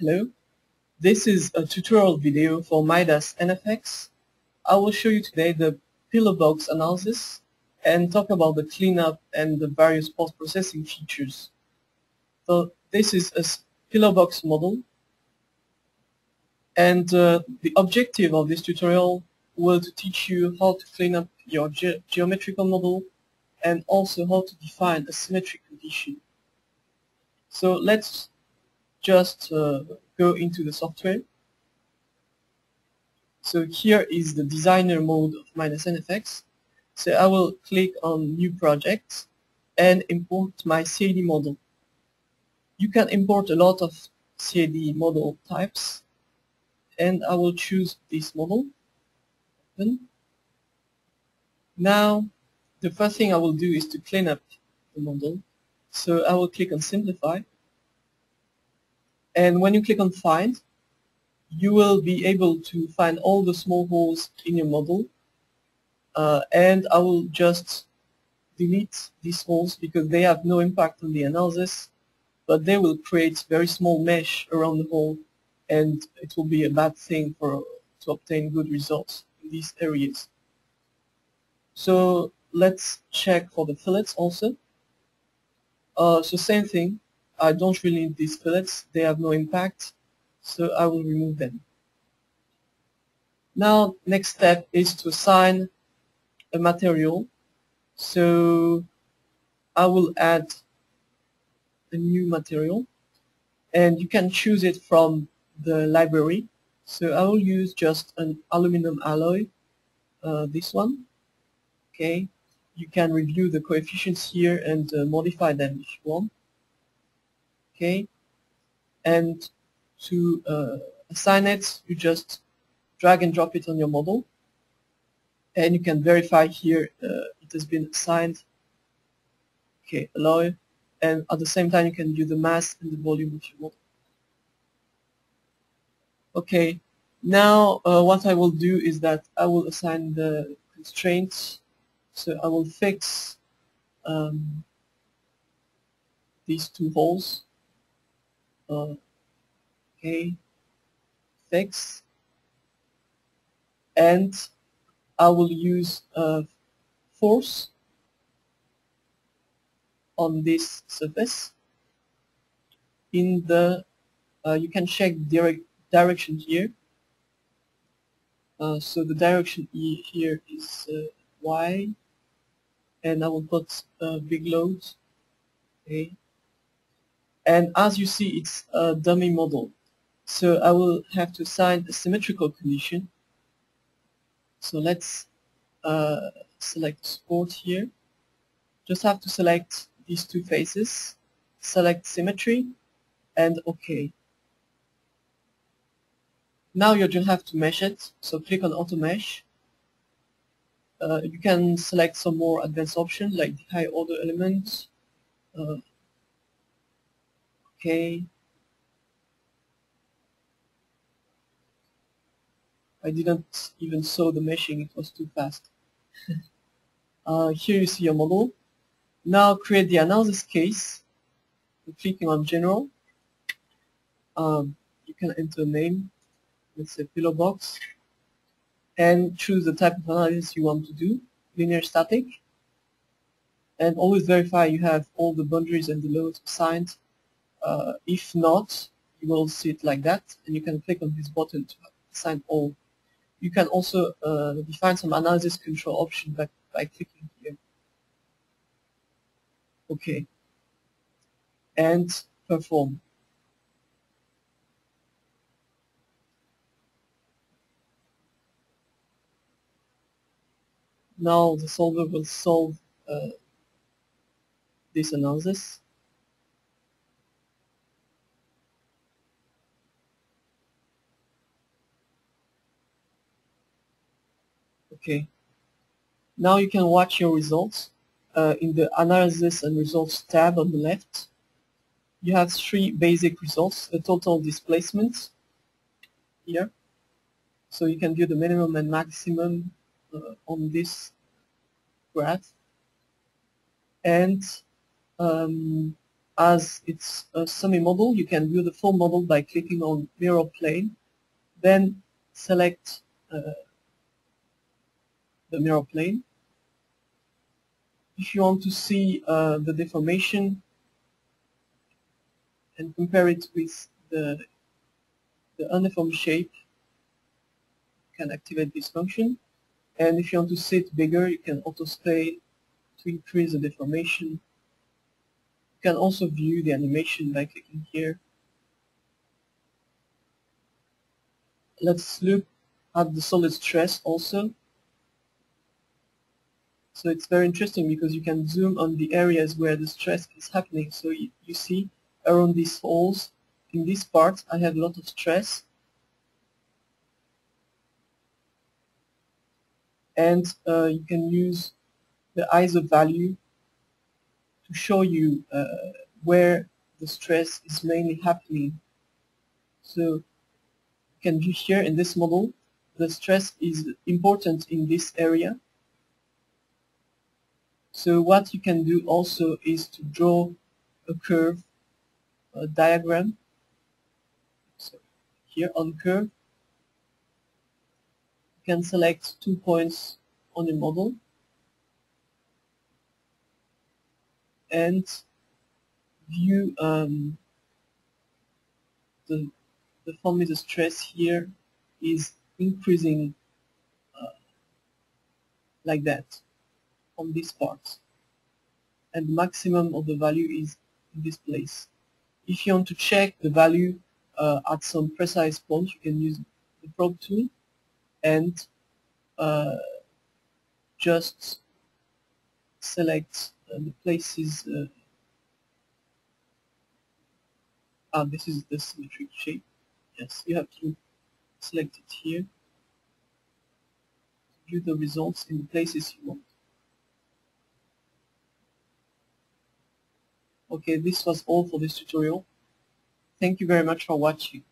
Hello, this is a tutorial video for Midas NFX. I will show you today the pillow box analysis and talk about the cleanup and the various post-processing features. So this is a pillow box model and uh, the objective of this tutorial will to teach you how to clean up your ge geometrical model and also how to define a symmetric condition. So let's just uh, go into the software. So here is the designer mode of Midas NFX. So I will click on new project and import my CAD model. You can import a lot of CAD model types and I will choose this model. Open. Now the first thing I will do is to clean up the model. So I will click on simplify and when you click on find you will be able to find all the small holes in your model uh, and I will just delete these holes because they have no impact on the analysis but they will create very small mesh around the hole and it will be a bad thing for to obtain good results in these areas. So let's check for the fillets also. Uh, so same thing, I don't really need these fillets, they have no impact, so I will remove them. Now, next step is to assign a material. So I will add a new material and you can choose it from the library. So I will use just an aluminum alloy, uh, this one. Okay, you can review the coefficients here and uh, modify them if you want okay? And to uh, assign it you just drag and drop it on your model. And you can verify here uh, it has been assigned. Okay alloy and at the same time you can view the mass and the volume of your model. Okay now uh, what I will do is that I will assign the constraints. So I will fix um, these two holes uh, okay. Fix. And I will use uh, force on this surface. In the uh, you can check direct direction here. Uh, so the direction e here is uh, Y. And I will put a big load okay and as you see it's a dummy model. So I will have to assign a symmetrical condition. So let's uh, select support here. Just have to select these two faces. Select symmetry and OK. Now you just have to mesh it. So click on auto mesh. Uh, you can select some more advanced options like the high order elements uh, okay? I didn't even saw the meshing it was too fast. Uh, here you see your model. Now create the analysis case. Clicking on general. Um, you can enter a name let's say pillow box and choose the type of analysis you want to do linear static. And always verify you have all the boundaries and the loads assigned uh, if not, you will see it like that, and you can click on this button to assign all. You can also uh, define some analysis control option by, by clicking here. Okay. And perform. Now the solver will solve uh, this analysis. Okay. Now you can watch your results uh, in the Analysis and Results tab on the left. You have three basic results, the total displacement here. So you can view the minimum and maximum uh, on this graph. And um, as it's a semi-model, you can view the full model by clicking on mirror plane, then select uh, the mirror plane. If you want to see uh, the deformation and compare it with the, the undeformed shape, you can activate this function. And if you want to see it bigger, you can auto scale to increase the deformation. You can also view the animation by clicking here. Let's look at the solid stress also. So it's very interesting because you can zoom on the areas where the stress is happening. So you, you see around these holes, in this part, I have a lot of stress. And uh, you can use the ISO value to show you uh, where the stress is mainly happening. So you can view here in this model, the stress is important in this area so what you can do also is to draw a curve, a diagram. So here on curve, you can select two points on the model and view um, the, the for me the stress here is increasing uh, like that on this part and the maximum of the value is in this place. If you want to check the value uh, at some precise point, you can use the probe tool and uh, just select uh, the places uh, ah, this is the symmetric shape. Yes you have to select it here. View the results in the places you want Okay, this was all for this tutorial. Thank you very much for watching.